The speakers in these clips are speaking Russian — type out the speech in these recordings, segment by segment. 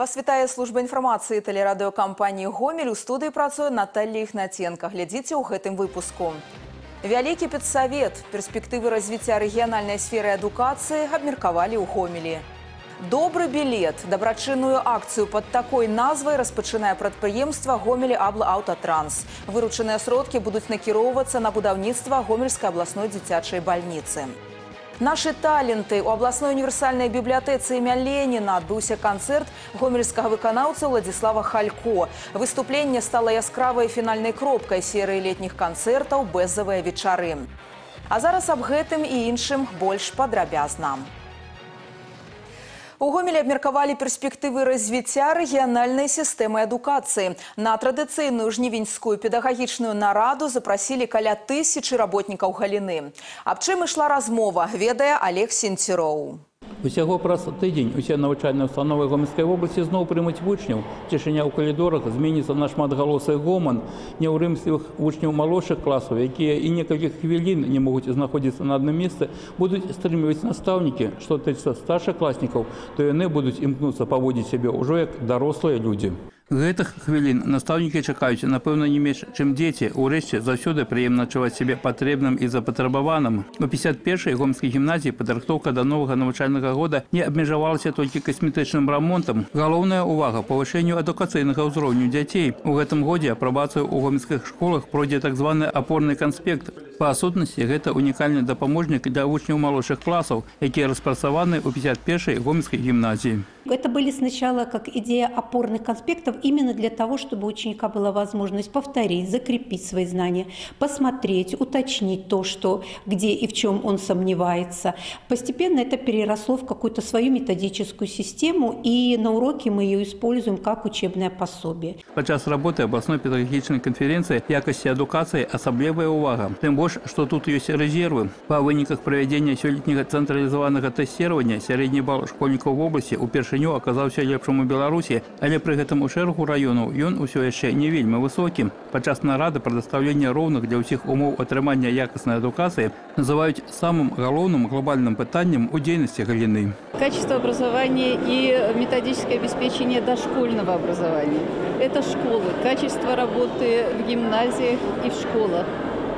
Вас вітае служба інфармацыі тэлерадыёкампаніі Гомель у студыі працуе Наталья Ігнаценка. Глядзіце ў гэтым выпуску. Вялікі педсавет, перспектывы развіцця рэгіянальнай сферы адукацыі абмеркавалі ў Гомелі. Добры білет. Дабрачынную акцыю пад такой назвай распачынае прадпрыемства Гомелі Абла Аўтатранс. Выручаныя сродкі будуць накіроўвацца на будаўніцтва Гомельскай абласной дзіцячай бальніцы. Наши таленты у абласной універсальнай бібліятэцы імя Леніна адбыўся канцэрт гомельскага выканаўца Владзіслава Халько. Выступленне стала яскравай фінальнай кропкай серыі летніх канцэртаў бэзавыя вечары. А зараз аб гэтым і іншым больш падрабязна. У Гомелі абмеркавалі перспектывы развіцця рэгіянальнай сістэмы адукацыі. На традыцыйную жнівеньскую педагагічную нараду запрасілі каля тысячы работнікаў галіны. Аб чым ішла размова, ведае Олег Сенціроў. Усяго праз тыдзень усе навучальныя установы гомельскай вобласці зноў прымуць вучняў. Цішыня ў калідорах зменіцца на шматгалосы гоман няўрымслівых вучняў малодшых класаў, якія і некалькі хвілін не могуць знаходзіцца на адным месцы, будуць стрымліваць настаўнікі, што тычыцца старшакласнікаў, то яны будуць імкнуцца паводзіць сябе ўжо як дарослыя людзі. Гэтых хвілін настаўнікі чакаюць, напэўна, не менш, чым дзеці. Урэшце заўсёды прыемна адчуваць сябе патрэбным і запатрабаваным. У 51-й гомскай гімназіі падрыхтоўка да новага навучальнага года не абмежавалася толькі касметычным рамонтам. Галоўная ўвага павышэнню адукацыйнага ўзроўню дзяцей. У гэтым годзе апрабацыю ў гомельскіх школах пройдзе так званы апорны канспект. Па сутнасці гэта унікальны дапаможнік для вучняў малодшых класаў, якія распрацаваны ў 51-й гомельскай гімназіі. Это были сначала как идея опорных конспектов именно для того, чтобы у ученика была возможность повторить, закрепить свои знания, посмотреть, уточнить то, что, где и в чем он сомневается. Постепенно это переросло в какую-то свою методическую систему, и на уроке мы ее используем как учебное пособие. Подчас работы областной педагогической конференции якости адукации особливая увага. Тем больше, что тут есть резервы. По выниках проведения сёлетнего централизованного тестирования средний балл школьников в области у упершыню аказаўся лепшым у Беларусі, але пры гэтым у шэрагу раёнаў ён усё яшчэ не вельмі высокі. Падчас нарады прадастаўлення роўных для ўсіх умоў атрымання якаснай адукацыі называюць самым галоўным глобальным пытаннем у дзейнасці галіны. Качество образования и методическое обеспечение дошкольного образования. Это школы, качество работы в гимназиях и в школах,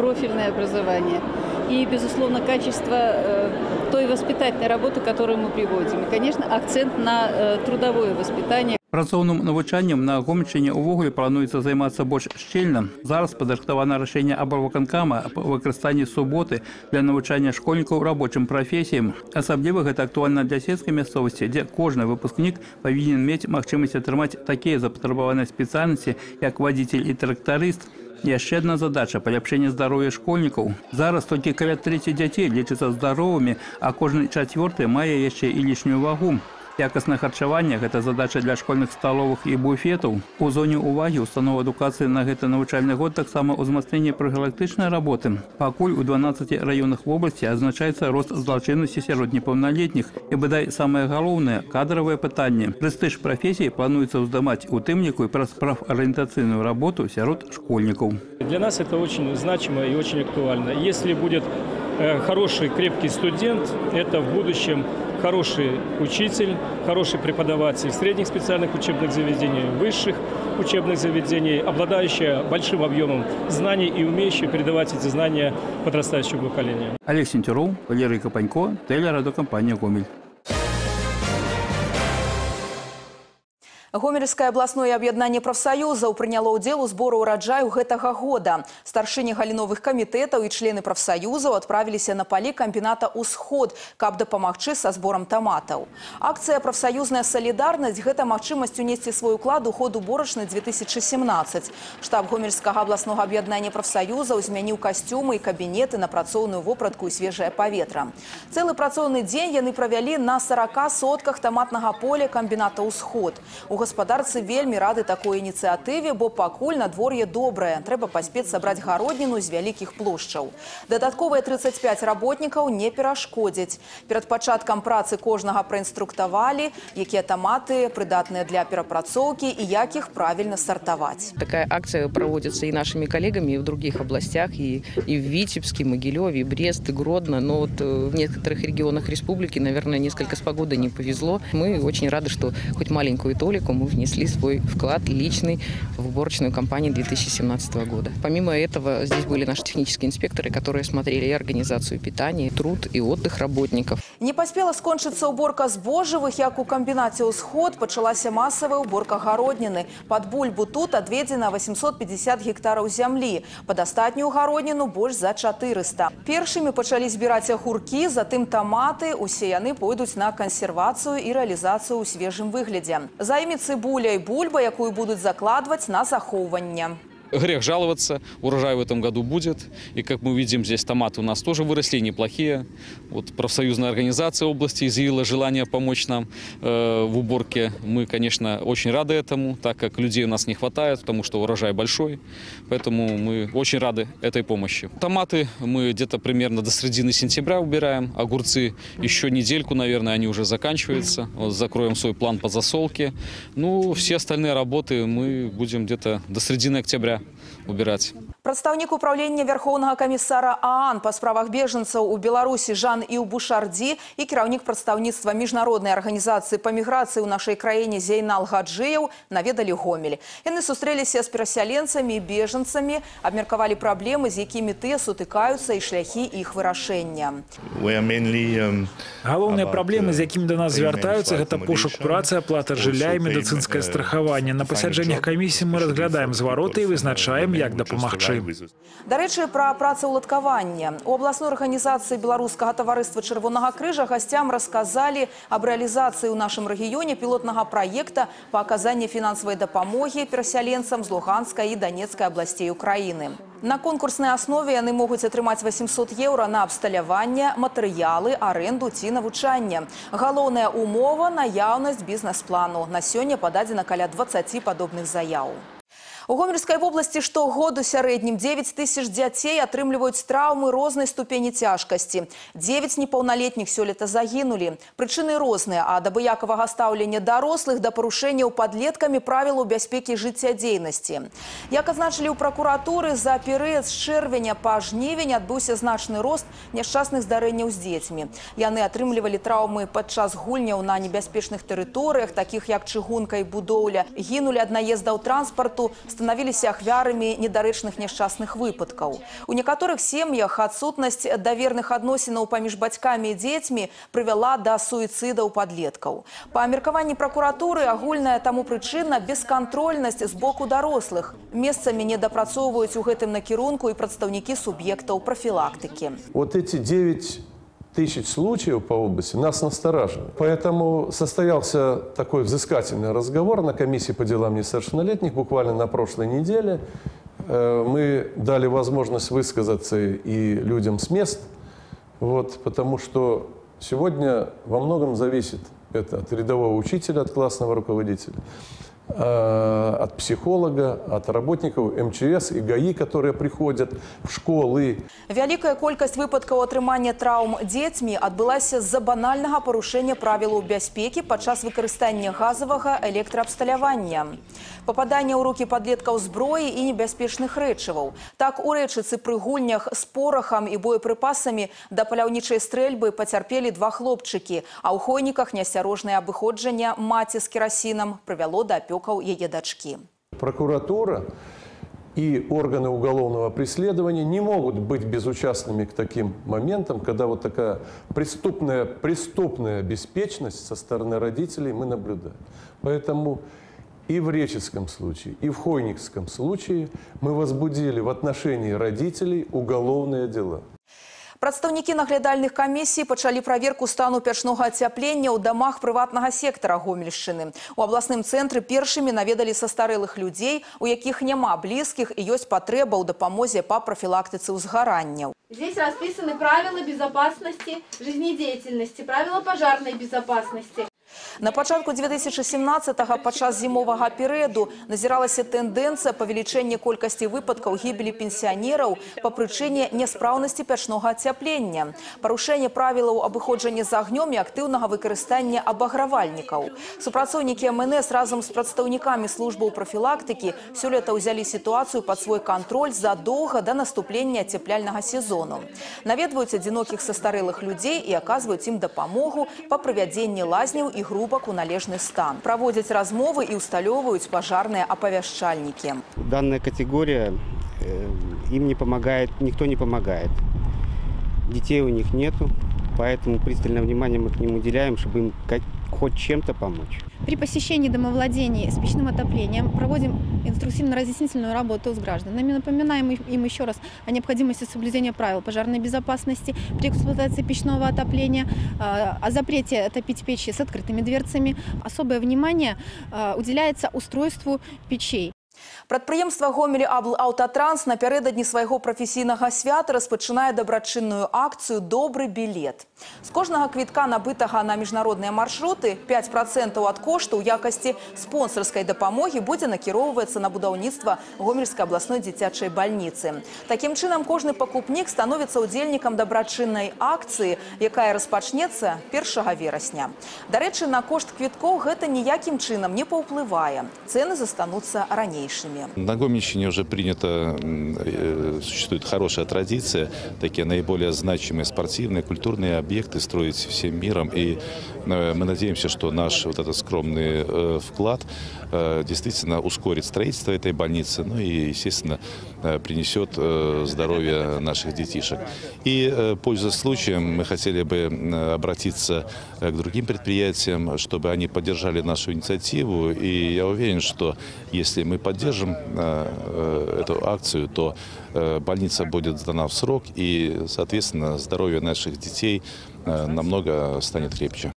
профильное образование – и, безусловно, качество э, той воспитательной работы, которую мы приводим. И, конечно, акцент на э, трудовое воспитание. Працоўным навучаннем на гомельчыне ўвогуле плануецца займацца больш шчыльна. Зараз падрыхтавана рашэнне абарваканкама аб выкарыстанні суботы для навучання школьнікаў рабочым прафесіям. Асабліва гэта актуальна для сельскай мясцовасці, дзе кожны выпускнік павінен мець магчымасць атрымаць такія запатрабаваныя спецыяльнасці, як вадзіцель і трактарыст, Яшчэ одна задача паляпшэнне здароўя школьнікаў. Зараз толькі каля трэці дзяцей лічыцца здаровымі, а кожны чацвёрты мае яшчэ і лішнюю вагу. Якаснае харчаванне гэта задача для школьных сталовых і буфетаў. У зоне ўвагі установа адукацыі на гэты навучальны год таксама ўзмацненне профілактычнай работы. Пакуль у 12 раёнах вобласці азначаецца рост злачыннасці сярод непаўналетніх і бадай самае галоўнае кадравае пытанне. Прэстыж прафесіі плануецца ўздамаць у тым ліку і праз прафарыентацыйную работу сярод школьнікаў. Для нас это очень значимо и очень актуально. Если будет э, хороший, крепкий студент, это в будущем хороший учитель, хороший преподаватель средних специальных учебных заведений, высших учебных заведений, обладающая большим объемом знаний и умеющая передавать эти знания подрастающему поколению. Олег Сентюров, Валерий Капанько, телерадиокомпания «Гомель». Гомельскае абласное аб'яднанне прафсаюзаў прыняло ўдзел у збору ўраджаю гэтага года. Старшыні галіновых камітэтаў і члены прафсаюзаў адправіліся на палі камбіната «Усход», каб дапамагчы са зборам таматаў. Акцыя «Прафсаюзная салідарнасць» – гэта магчымасць унесці свой уклад у ход уборачны 2017. Штаб Гомельскага абласнога аб'яднання прафсаюзаў змяніў касцюмы і кабінеты на працоўную вопратку і свежае паветра. Цэлы працоўны дзень яны правялі на 40 сотках таматнага поля камбіната «Усход». У гаспадарцы вельмі рады такой ініцыятыве, бо пакуль надвор'е добрае. Трэба паспець сабраць гародніну з вялікіх плошчаў. Дадатковыя 35 работнікаў не перашкодзяць. Перад пачаткам працы кожнага праінструктавалі, якія таматы прыдатныя для перапрацоўкі і як іх правільна сартаваць. Такая акция проводится и нашими коллегами в других областях, и, и в Витебске, Могилеве, и Брест, и Гродно. Но вот э, в некоторых регионах республики, наверное, несколько с погодой не повезло. Мы очень рады, что хоть маленькую толику площадку мы внесли свой вклад личный в уборочную кампанию 2017 года. Помимо этого, здесь были наши технические инспекторы, которые смотрели и организацию питания, и труд, и отдых работников. Не паспела скончыцца уборка збожжавых, як у камбінаце ўсход пачалася масавая уборка гародніны. Пад бульбу тут адведзена 850 гектараў зямлі. Пад астатнюю гародніну больш за 400. Першымі пачалі збіраць агуркі, затым таматы. Усе яны пойдуць на кансервацыю і рэалізацыю ў свежым выглядзе. За імі цыбуля і бульба, якую будуць закладваць на захоўванне. Грех жаловаться, урожай в этом году будет. И как мы видим, здесь томаты у нас тоже выросли, неплохие. Вот профсоюзная организация области изъявила желание помочь нам э, в уборке. Мы, конечно, очень рады этому, так как людей у нас не хватает, потому что урожай большой. Поэтому мы очень рады этой помощи. Томаты мы где-то примерно до середины сентября убираем. Огурцы еще недельку, наверное, они уже заканчиваются. Вот закроем свой план по засолке. Ну, все остальные работы мы будем где-то до середины октября убирать. Прадстаўнік управлення Верховнага камісара ААН па справах бежанцаў у Беларусі Жан Іў Бушардзі і кіраўнік прадстаўніцтва міжнароднай арганізацыі па міграцыі ў нашай краіне Зейнал Гаджыяў наведалі Гомель. Яны сустрэліся з перасяленцамі і бежанцамі, абмеркавалі праблемы, з якімі тыя сутыкаюцца і шляхі іх вырашэння. Галоўныя праблемы, з якімі да нас звяртаюцца, гэта пошук працы, аплата жылля і медыцынскае страхаванне. На пасяджэннях камісіі мы разглядаем звароты і вызначаем, як дапамагчы. Дарэчы, пра працаўладкаванне. У абласной арганізацыі беларускага таварыства чырвонага крыжа гасцям расказалі аб рэалізацыі ў нашым рэгіёне пілотнага праекта па аказанні фінансавай дапамогі перасяленцам з Луганскай і Данецкай абласцей Украіны. На конкурснай аснове яны могуць атрымаць 800 еўра на абсталяванне, матэрыялы, аренду ці навучанне. Галоўная умова – наяўнасць бізнес-плану. На сёння пададзена каля 20 падобных заяў. У Гомельскай вобласці штогод у сярэднім 9 тысяч дзяцей атрымліваюць траўмы рознай ступені цяжкасці. 9 непаўналетніх сёлета загінулі. Прычыны розныя, ад абыякавага стаўлення дарослых да парушэнняў падлеткамі правілаў бяспекі жыццядзейнасці. Як азначылі ў пракуратуры, за перыяд з чэрвеня па жнівень адбыўся значны рост няшчасных здарэнняў з дзецьмі. Яны атрымлівалі траўмы падчас гульняў на небяспечных тэрыторыях, такіх як чыгунка і будоўля, гінулі ад наездаў транспарту, станавіліся ахвярамі недарэчных няшчасных выпадкаў. У некаторых сем'ях адсутнасць даверных адносінаў паміж бацькамі і дзецьмі прывяла да суіцыдаў падлеткаў. Па меркаванні пракуратуры агульная таму прычына бескантрольнасць з боку дарослых. Месцамі недапрацоўваюць у гэтым накірунку і прадстаўнікі суб'ектаў профілактыкі. Вот эти 9 тысяч случаев по области нас настораживает. Поэтому состоялся такой взыскательный разговор на комиссии по делам несовершеннолетних буквально на прошлой неделе. Э, Мы дали возможность высказаться и людям с мест, вот, потому что сегодня во многом зависит это от рядового учителя, от классного руководителя, от психолога, от работников МЧС и ГАИ, которые приходят в школы. Вялікая колькасць выпадкаў атрымання траўм дзецьмі адбылася з-за банальнага парушэння правілаў бяспекі падчас выкарыстання газавага электраабсталявання. Попаданне ў рукі падлеткаў зброі і небяспечных рэчываў. Так у рэчыцы пры гульнях з порахам і боепрыпасамі да паляўнічай стрэльбы пацярпелі два хлопчыкі, а ў хойніках неасцярожнае абыходжанне маці з керасінам прывяло да апёкаў яе дачкі. Прокуратура и органы уголовного преследования не могут быть безучастными к таким моментам, когда вот такая преступная, преступная беспечность со стороны родителей мы наблюдаем. Поэтому и в Реческом случае, и в Хойникском случае мы возбудили в отношении родителей уголовные дела. Прадстаўнікі наглядальных камісій пачалі праверку стану пячнога ацяплення ў дамах прыватнага сектара гомельшчыны. У абласным цэнтры першымі наведалі састарэлых людзей, у якіх няма блізкіх і ёсць патрэба ў дапамозе па прафілактыцы ўзгаранняў. Здесь расписаны правила безопасности жизнедеятельности, правила пожарной безопасности. На пачатку 2017-го падчас зімовага перыяду назіралася тэндэнцыя павелічэння колькасці выпадкаў гібелі пенсіянераў па прычыне няспраўнасці пячнога ацяплення, парушэння правілаў абыходжання з агнём і актыўнага выкарыстання абагравальнікаў. Супрацоўнікі МНС разам з прадстаўнікамі службаў прафілактыкі сёлета ўзялі сітуацыю пад свой кантроль задоўга да наступлення ацяпляльнага сезону. Наведваюць адзінокіх састарэлых людзей і аказваюць ім дапамогу па правядзенні лазняў і групп абрубак у належны стан. Праводзяць размовы і усталёўваюць пажарныя апавяшчальнікі. Данная категория э, им не помогает, никто не помогает. Детей у них нету, поэтому пристальное внимание мы к ним уделяем, чтобы им хоть чем-то помочь. При посещении домовладений с печным отоплением проводим инструктивно-разъяснительную работу с гражданами. Напоминаем им еще раз о необходимости соблюдения правил пожарной безопасности при эксплуатации печного отопления, о запрете топить печи с открытыми дверцами. Особое внимание уделяется устройству печей. Прадпрыемства гомелі аўтатранс напярэдадні свайго прафесійнага свята распачынае дабрачынную акцыю добры білет. З кожнага квітка набытага на міжнародныя маршруты 5 процентаў ад кошту ў якасці спонсарскай дапамогі будзе накіроўваецца на будаўніцтва гомельскай абласной дзіцячай бальніцы. Такім чынам кожны пакупнік становіцца ўдзельнікам дабрачыннай акцыі, якая распачнецца 1 верасня. Дарэчы, на кошт квіткоў гэта ніякім чынам не паўплывае. Цэны застануцца ранейшымі. На Гомельщине уже принято, э, существует хорошая традиция, такие наиболее значимые спортивные, культурные объекты строить всем миром. И э, мы надеемся, что наш вот этот скромный э, вклад действительно ускорит строительство этой больницы, ну и, естественно, принесет здоровье наших детишек. И, пользуясь случаем, мы хотели бы обратиться к другим предприятиям, чтобы они поддержали нашу инициативу. И я уверен, что если мы поддержим э, эту акцию, то э, больница будет сдана в срок и, соответственно, здоровье наших детей э, намного станет крепче.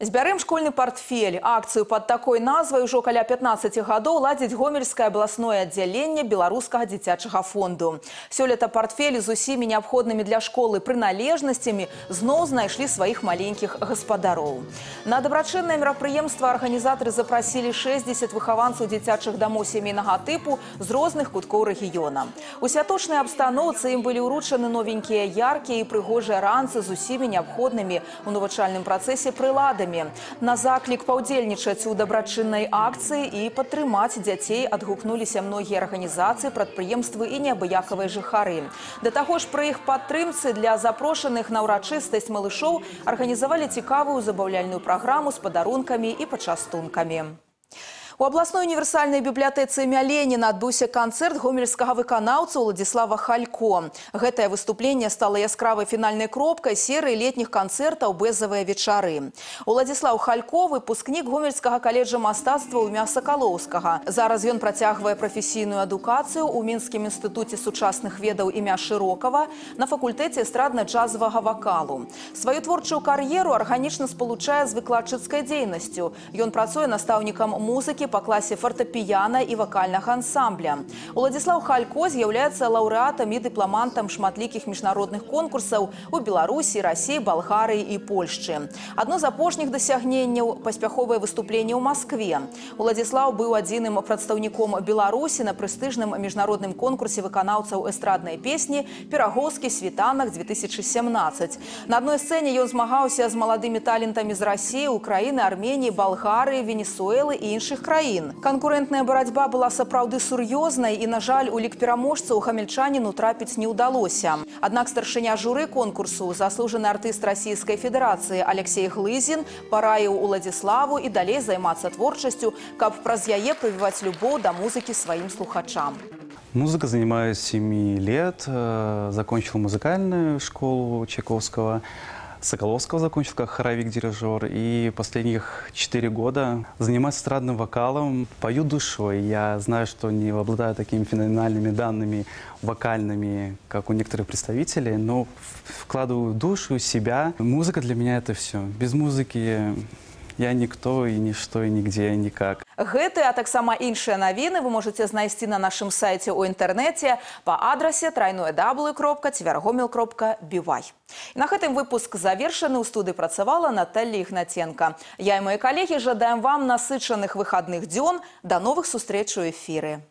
Збярем школьны портфель. Акцыю под такой назвай ужо каля 15 гадоў ладзіць гомельскае абласное аддзяленне беларускага дзіцячага фонду. Сёлета портфелі з усімі неабходнымі для школы прыналежнасцямі зноў знайшлі сваіх маленькіх гаспадароў. На дабрачыннае мерапрыемства арганізатары запрасілі 60 выхаванцаў дзіцячых дамоў сямейнага тыпу з розных куткоў рэгіёна. У святочнай абстаноўцы ім былі ўручаны новенькія яркія і прыгожыя ранцы з усімі неабходнымі ў навучальным працэсе прыладамі грамадамі. На заклік паўдзельнічаць у дабрачыннай акцыі і падтрымаць дзяцей адгукнуліся многія арганізацыі, прадпрыемствы і неабыякавыя жыхары. Да таго ж пры іх падтрымцы для запрошаных на ўрачыстасць малышоў арганізавалі цікавую забаўляльную праграму з падарункамі і пачастункамі. У абласной універсальнай бібліятэцы імя Леніна адбыўся канцэрт гомельскага выканаўца Уладзіслава Халько. Гэтае выступленне стала яскравай фінальнай кропкай серыі летніх канцэртаў бэзавыя вечары. Уладзіслаў Халько выпускнік гомельскага каледжа мастацтва ў імя Сакалоўскага. Зараз ён працягвае прафесійную адукацыю ў мінскім інстытуце сучасных ведаў імя Шырокава на факультэце эстрадна-джазавага вакалу. Сваю творчую кар'еру арганічна спалучае з выкладчыцкай дзейнасцю. Ён працуе настаўнікам музыкі па класе фортепіяна і вакальнага ансамбля. Уладзіслаў Халько з'яўляецца лаўрэатам і дыпламантам шматлікіх міжнародных конкурсаў у Беларусі, Расіі, Балгарыі і Польшчы. Адно з апошніх дасягненняў паспяховае выступленне ў Маскве. Уладзіслаў быў адзіным прадстаўніком Беларусі на прэстыжным міжнародным конкурсе выканаўцаў эстраднай песні перагоскі світанах 2017. На адной сцэне ён змагаўся з маладымі талентамі з Расіі, Украіны, Арменіі, Балгарыі, Венесуэлы і іншых краін краін. Канкурэнтная барацьба была сапраўды сур'ёзнай і, на жаль, у лік пераможцаў хамельчаніну трапіць не ўдалося. Аднак старшыня журы конкурсу, заслужаны артыст расійскай федэрацыі Алексей Глызін параіў Уладзіславу і далей займацца творчасцю, каб праз яе прывіваць любоў да музыкі сваім слухачам. Музыка занимаюсь 7 лет, э, закончил музыкальную школу Чайковского. Соколовского закончил как хоровик-дирижер. И последних четыре года занимаюсь эстрадным вокалом, пою душой. Я знаю, что не обладаю такими феноменальными данными вокальными, как у некоторых представителей, но вкладываю душу, себя. Музыка для меня это все. Без музыки я никто и ничто и нигде никак. Гэты, а таксама іншыя навіны вы можете знайсці на нашым сайце ў інтэрнэце па адрасе трайное даблы кропка цвяргомел кропка бівай. І на гэтым выпуск завершаны ў студыі працавала Наталья Ігнаценка. Я і мои калегі жадаем вам насычаных выхадных дзён да новых сустрэч у эфіры.